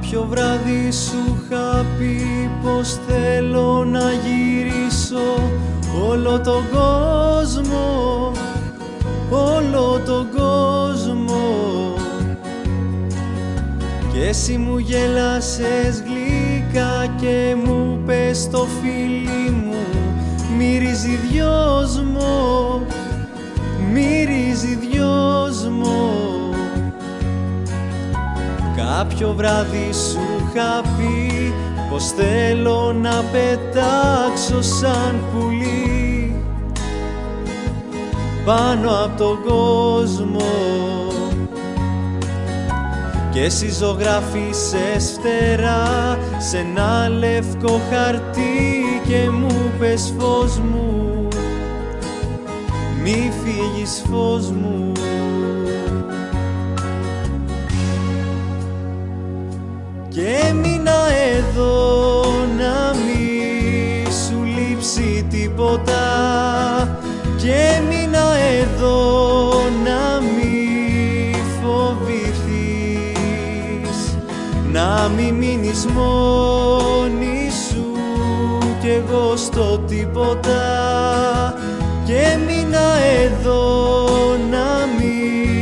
Κάποιο βράδυ σου είχα πει πως θέλω να γυρίσω όλο τον κόσμο, όλο τον κόσμο. Και εσύ μου γέλασες γλυκά και μου πες το φίλι μου μυρίζει δυόσμο, Κάποιο βράδυ σου είχα πει πως θέλω να πετάξω σαν πουλί. Πάνω από τον κόσμο. Και εσύ ζωγράφισες φτερά σε ένα λευκό χαρτί και μου πες φως μου. Μη φύγεις φως μου τίποτα και έμεινα εδώ να μη φοβηθείς. Να μη μείνεις μόνη σου κι εγώ στο τίποτα και έμεινα εδώ να μην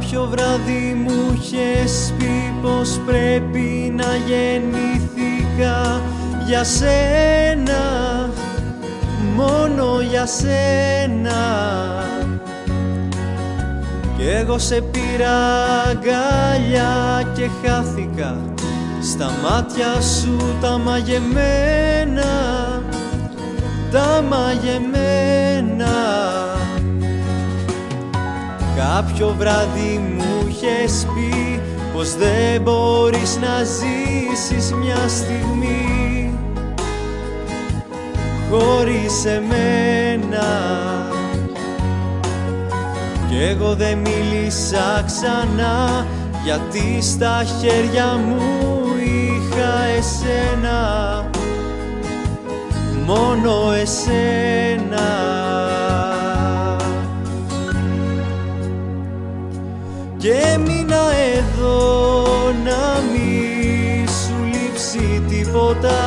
Κάποιο βράδυ μου είχες πει πως πρέπει να γεννήθηκα για σένα, μόνο για σένα. Κι εγώ σε πήρα αγκαλιά και χάθηκα στα μάτια σου τα μαγεμένα, τα μαγεμένα Κάποιο βράδυ μου είχες πει πως δεν μπορείς να ζήσεις μια στιγμή. Χωρίς εμένα. Κι εγώ δεν μίλησα ξανά γιατί στα χέρια μου είχα εσένα. Μόνο εσένα και έμεινα εδώ να μη σου λείψει τίποτα.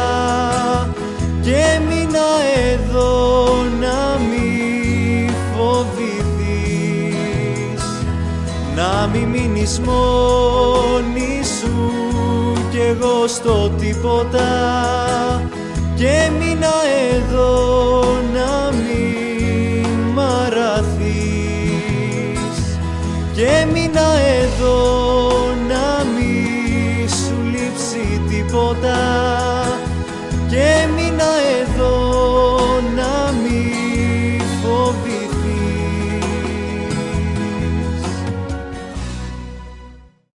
Και έμεινα εδώ να μη φοβηθείς. Να μη μείνεις μόνη σου κι εγώ στο τίποτα. Και έμεινα εδώ να μην μαραθείς και έμεινα